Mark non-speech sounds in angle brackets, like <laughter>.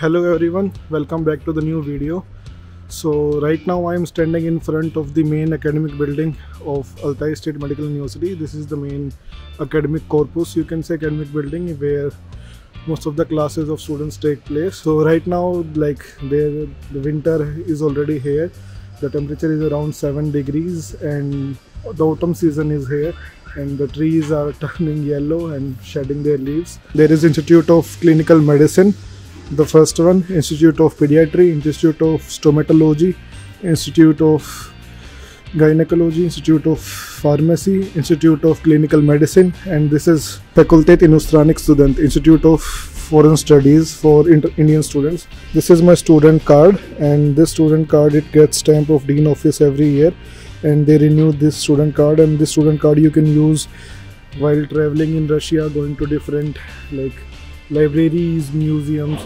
hello everyone. Welcome back to the new video. So right now i am standing in front of the main academic building of altai state medical university. This is the main academic corpus you can say academic building where most of the classes of students take place. So right now like there the winter is already here. The temperature is around 7 degrees and the autumn season is here and the trees are <laughs> turning yellow and shedding their leaves. There is institute of clinical medicine the first one institute of pediatry institute of stomatology institute of gynecology institute of pharmacy institute of clinical medicine and this is facultet inostranik student institute of foreign studies for indian students. This is my student card and this student card it gets stamp of dean office every year and they renew this student card and this student card you can use while traveling in russia going to different like libraries museums